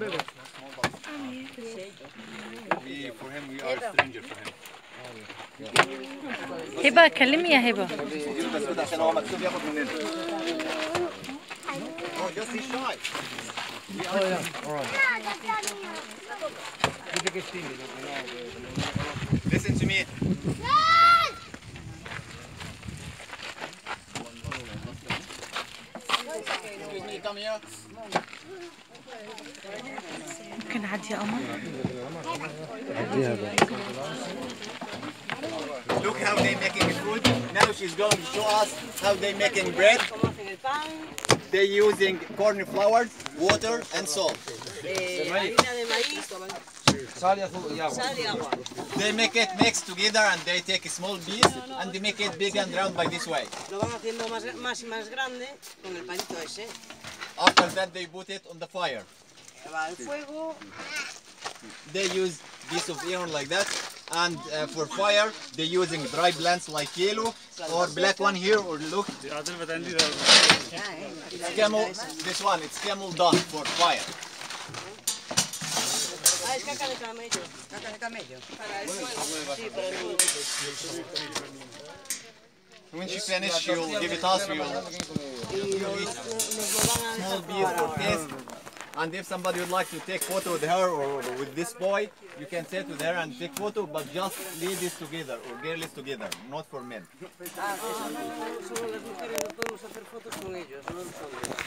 baby. I'm here for him, we are a stranger for him. Heba, كلمني يا just be shy. Oh yeah, all right. Listen to me. Excuse me, come here. ممكن عادي يا قمر Look how they making food. Now she's going to show us how they making bread. They using corn flour, water, and salt. harina de maíz, Sal y agua. sal y agua. They make it mixed together and they take a small piece and they make it big and round by this way. Lo van haciendo más, más y más grande con el palito ese. After that they put it on the fire. Va al fuego, They use piece of iron like that and uh, for fire they're using dry plants like yellow or black one here or look it's camel this one it's camel dung for fire es caca de camello. Caca de camello. Para el fuego. Sí, para el fuego. when she finish she'll give it us we'll Y lo- nos lo van a small dejar piece probar for ahora. taste and if somebody would like to take photo with her or with this boy you can sit with her and take photo but just ladies together or girls together not for men Ah, que solo, solo las mujeres no podemos hacer fotos con ellos, no los hombres.